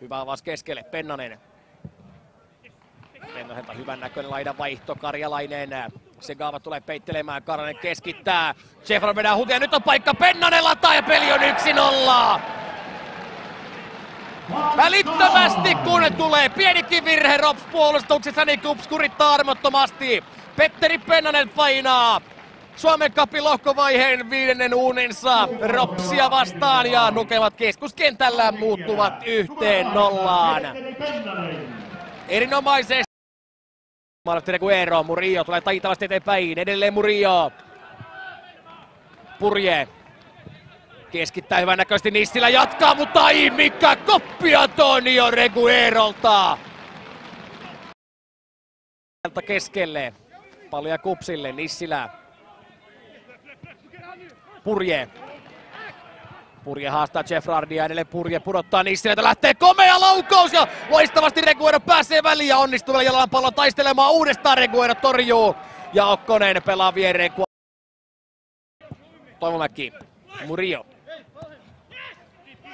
Hyvä avaus keskelle, Pennanen. Pennaselta hyvän näköinen laidan vaihto, Karjalainen. Segava tulee peittelemään, Karjalainen keskittää. Sheffer vedää hutia, nyt on paikka Pennanen lataa ja peli on 1-0. Välittömästi kun tulee pienikin virhe Rops puolustuksessa, niin Kups kurittaa armottomasti. Petteri Pennanen painaa Suomen Cupin lohkovaiheen viidennen uuninsa Ropsia vastaan ja nukevat keskuskentällä muuttuvat yhteen nollaan. Erinomaisesti Maalivahti Reguero, Murillo tulee taitavasti eteenpäin, edelleen Murillo. Purje. Keskittää hyvän näköisesti Nissilä jatkaa, mutta ei mikä koppi Antonio Reguerolta. Keskelle. Paljon kupsille, Nissilä. Purje. Purje haastaa Jeffrardia edelleen Purje pudottaa Nissilältä, lähtee komea laukaus ja loistavasti Reguero pääsee väliin ja onnistuu jalan pallon taistelemaan uudestaan Reguero torjuu. Ja Okkonen pelaa viereen. Toivomäki, Murio.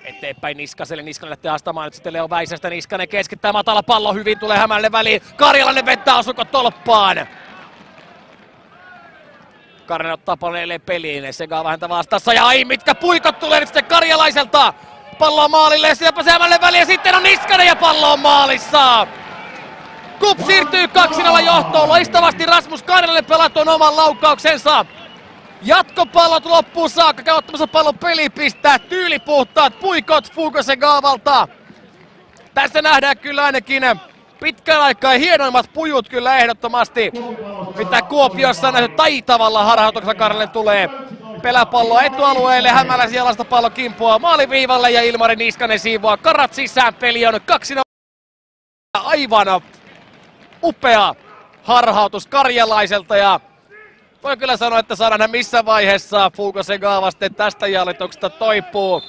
Eteenpäin Niskaselle, Niskanen lähtee haastamaan nyt sitten Leo Väisästä, Niskanen keskittää matala pallo, hyvin tulee Hämälle väliin, Karjalainen vetää osuko tolppaan. Karnen ottaa pallon edelleen peliin, Sega vähäntä vastassa ja ai mitkä puikot tulee nyt sitten Karjalaiselta. Pallo on maalille ja sieltä Hämälle väliin ja sitten on Niskanen ja pallo on maalissa. Kup siirtyy 2 johtoon, loistavasti Rasmus Karjalainen pelaa tuon oman laukauksensa. Jatkopallot loppuun saakka, käy ottamassa pallon peli pistää tyylipuhtaat puikot Fugosen Gaavalta. Tässä nähdään kyllä ainakin pitkän aikaa hienoimmat pujut kyllä ehdottomasti, mitä Kuopiossa on taitavalla harhautuksella Karille tulee. Peläpallo etualueelle, Hämälä sielasta pallo kimpoaa maaliviivalle ja Ilmari Niskanen siivoaa karat sisään. Peli on 2 Aivan upea harhautus Karjalaiselta ja voi kyllä sanoa, että saadaan missä vaiheessa Fugo Segaava tästä jallituksesta toipuu.